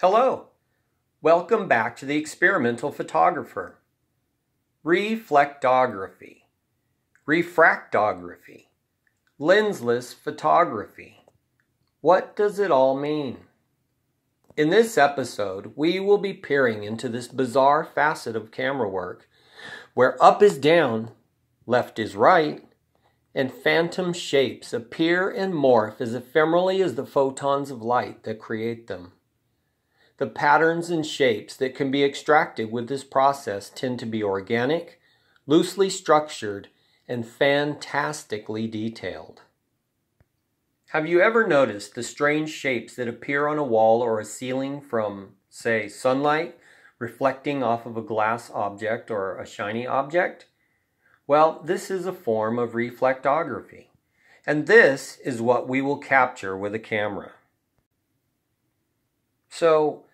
Hello. Welcome back to the experimental photographer. Reflectography, refractography, lensless photography. What does it all mean? In this episode, we will be peering into this bizarre facet of camera work where up is down, left is right, and phantom shapes appear and morph as ephemerally as the photons of light that create them. The patterns and shapes that can be extracted with this process tend to be organic, loosely structured, and fantastically detailed. Have you ever noticed the strange shapes that appear on a wall or a ceiling from, say, sunlight reflecting off of a glass object or a shiny object? Well, this is a form of reflectography, and this is what we will capture with a camera. So,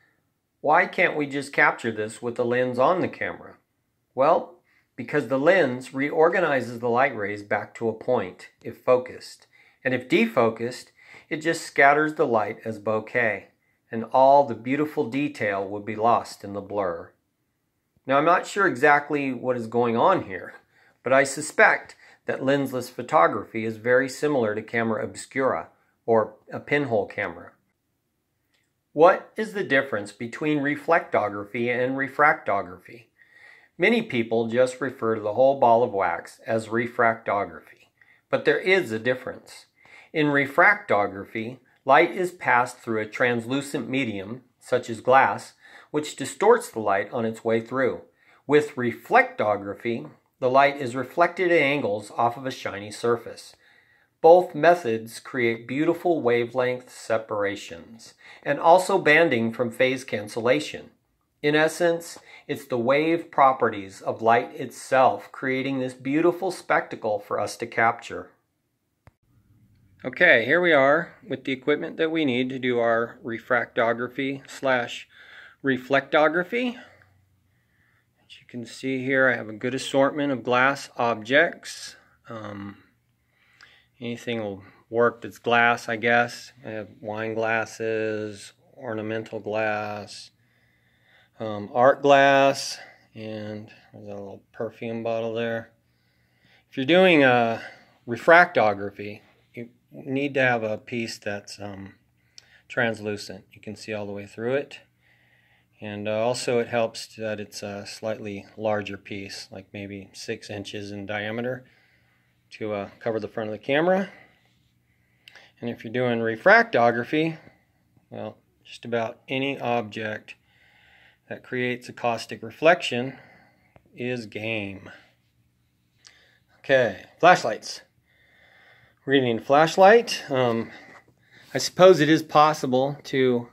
why can't we just capture this with the lens on the camera? Well, because the lens reorganizes the light rays back to a point if focused, and if defocused, it just scatters the light as bokeh, and all the beautiful detail would be lost in the blur. Now, I'm not sure exactly what is going on here, but I suspect that lensless photography is very similar to camera obscura, or a pinhole camera. What is the difference between reflectography and refractography? Many people just refer to the whole ball of wax as refractography, but there is a difference. In refractography, light is passed through a translucent medium, such as glass, which distorts the light on its way through. With reflectography, the light is reflected at angles off of a shiny surface. Both methods create beautiful wavelength separations and also banding from phase cancellation. In essence, it's the wave properties of light itself creating this beautiful spectacle for us to capture. Okay, here we are with the equipment that we need to do our refractography slash reflectography. As you can see here, I have a good assortment of glass objects. Um, anything will work that's glass, I guess. I have wine glasses, ornamental glass, um, art glass, and there's a little perfume bottle there. If you're doing a refractography, you need to have a piece that's um, translucent. You can see all the way through it. And uh, also it helps that it's a slightly larger piece, like maybe six inches in diameter to uh, cover the front of the camera. And if you're doing refractography, well, just about any object that creates a caustic reflection is game. Okay, flashlights. We're getting a flashlight. Um, I suppose it is possible to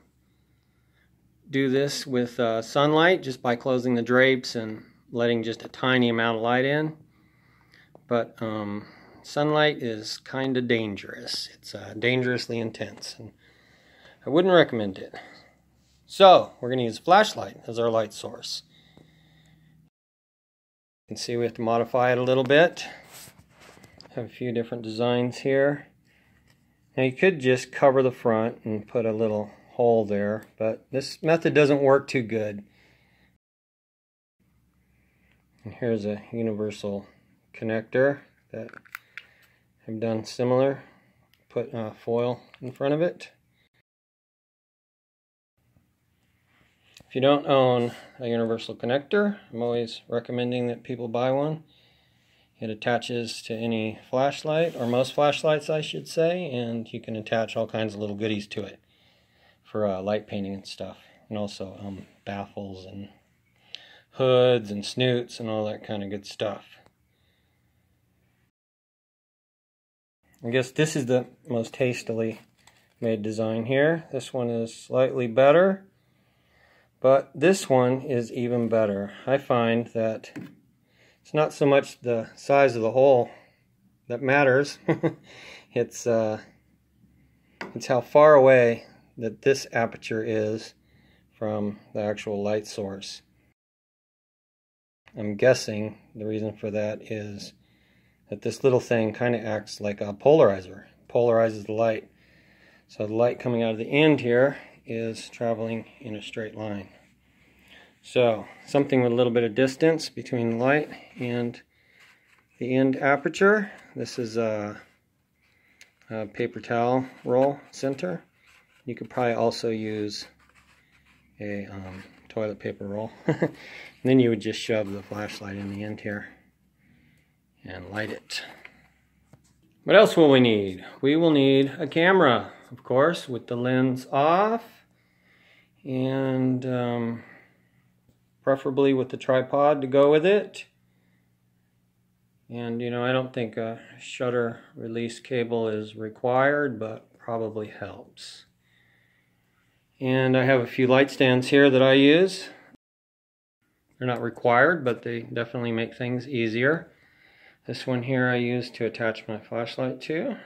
do this with uh, sunlight just by closing the drapes and letting just a tiny amount of light in but um, sunlight is kind of dangerous. It's uh, dangerously intense, and I wouldn't recommend it. So, we're going to use a flashlight as our light source. You can see we have to modify it a little bit. Have a few different designs here. Now you could just cover the front and put a little hole there, but this method doesn't work too good. And here's a universal connector that I've done similar. Put uh, foil in front of it. If you don't own a universal connector, I'm always recommending that people buy one. It attaches to any flashlight, or most flashlights I should say, and you can attach all kinds of little goodies to it for uh, light painting and stuff. And also um, baffles and hoods and snoots and all that kind of good stuff. I guess this is the most hastily made design here. This one is slightly better, but this one is even better. I find that it's not so much the size of the hole that matters. it's uh, it's how far away that this aperture is from the actual light source. I'm guessing the reason for that is that this little thing kind of acts like a polarizer, polarizes the light. So the light coming out of the end here is traveling in a straight line. So something with a little bit of distance between the light and the end aperture. This is a, a paper towel roll center. You could probably also use a um, toilet paper roll. then you would just shove the flashlight in the end here and light it. What else will we need? We will need a camera, of course, with the lens off and um, preferably with the tripod to go with it. And you know, I don't think a shutter release cable is required, but probably helps. And I have a few light stands here that I use. They're not required, but they definitely make things easier. This one here I use to attach my flashlight to.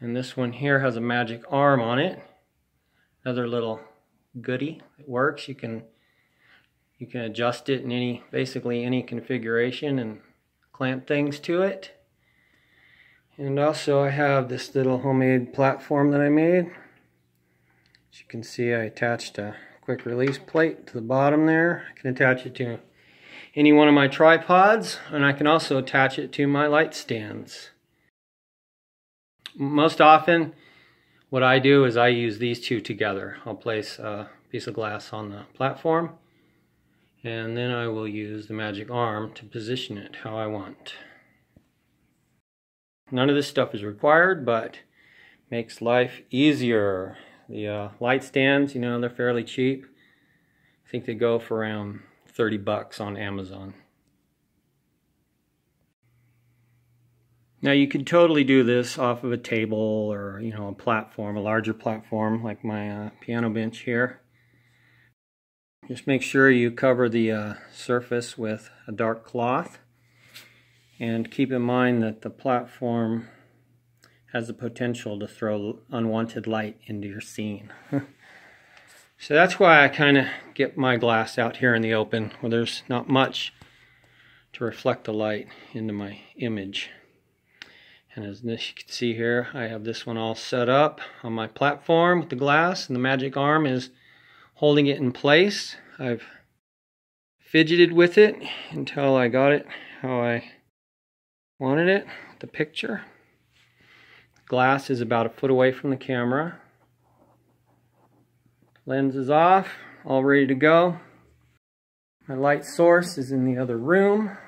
And this one here has a magic arm on it. Another little goody. It works. You can you can adjust it in any basically any configuration and clamp things to it. And also I have this little homemade platform that I made. As you can see I attached a quick release plate to the bottom there. I can attach it to any one of my tripods and I can also attach it to my light stands. Most often what I do is I use these two together. I'll place a piece of glass on the platform and then I will use the magic arm to position it how I want. None of this stuff is required but makes life easier. The uh, light stands, you know, they're fairly cheap. I think they go for around 30 bucks on Amazon. Now you can totally do this off of a table or you know a platform, a larger platform like my uh, piano bench here. Just make sure you cover the uh, surface with a dark cloth and keep in mind that the platform has the potential to throw unwanted light into your scene. So that's why I kind of get my glass out here in the open where there's not much to reflect the light into my image. And as you can see here, I have this one all set up on my platform with the glass and the magic arm is holding it in place. I've fidgeted with it until I got it how I wanted it, the picture. Glass is about a foot away from the camera. Lens is off, all ready to go. My light source is in the other room.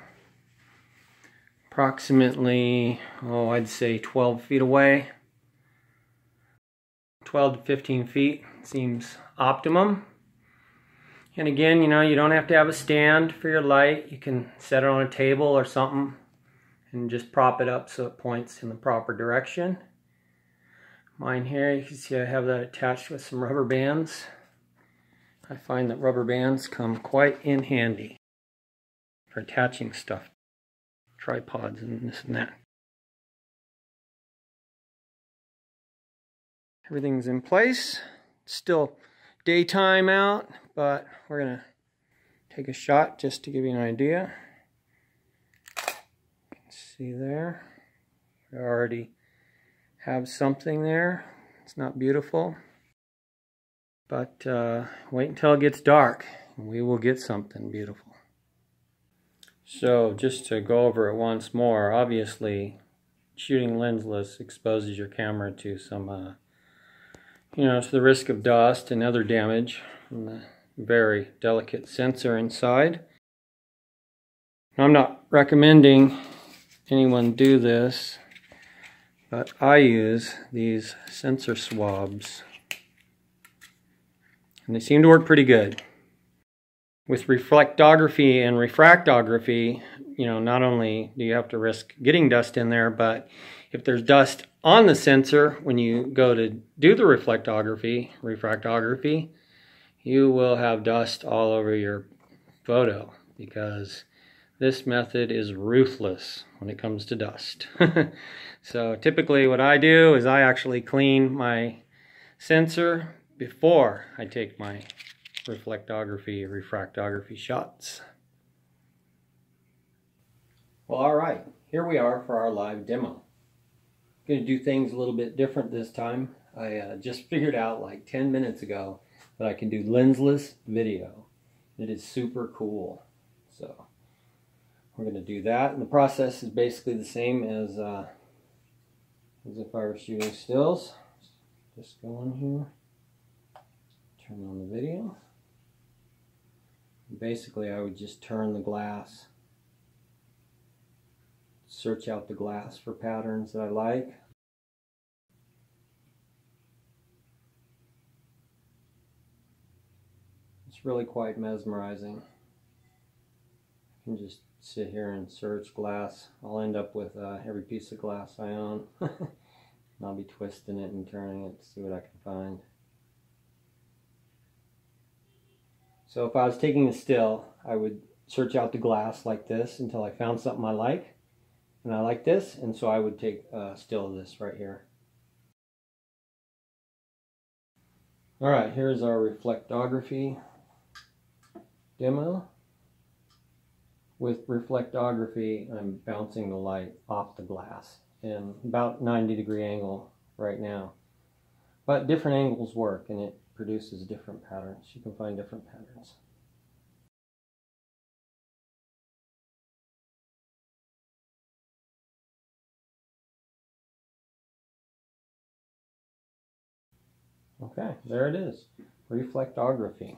Approximately, oh, I'd say 12 feet away. 12 to 15 feet seems optimum. And again, you know, you don't have to have a stand for your light. You can set it on a table or something and just prop it up so it points in the proper direction mine here. You can see I have that attached with some rubber bands. I find that rubber bands come quite in handy for attaching stuff, tripods and this and that. Everything's in place. still daytime out, but we're gonna take a shot just to give you an idea. see there, already have something there. It's not beautiful. But uh, wait until it gets dark and we will get something beautiful. So just to go over it once more, obviously shooting lensless exposes your camera to some, uh, you know, to the risk of dust and other damage from the very delicate sensor inside. I'm not recommending anyone do this but I use these sensor swabs. And they seem to work pretty good. With reflectography and refractography, you know, not only do you have to risk getting dust in there, but if there's dust on the sensor when you go to do the reflectography, refractography, you will have dust all over your photo because this method is ruthless when it comes to dust. so typically what I do is I actually clean my sensor before I take my reflectography refractography shots. Well, all right, here we are for our live demo. To do things a little bit different this time. I uh, just figured out like 10 minutes ago that I can do lensless video. It is super cool. So we're going to do that. And the process is basically the same as, uh, as if I were shooting stills. Just go in here, turn on the video. Basically, I would just turn the glass, search out the glass for patterns that I like. It's really quite mesmerizing. Just sit here and search glass. I'll end up with uh, every piece of glass I own. And I'll be twisting it and turning it to see what I can find. So if I was taking a still, I would search out the glass like this until I found something I like. And I like this, and so I would take a still of this right here. Alright, here's our reflectography demo. With reflectography, I'm bouncing the light off the glass in about 90 degree angle right now. But different angles work and it produces different patterns. You can find different patterns. Okay, there it is. Reflectography.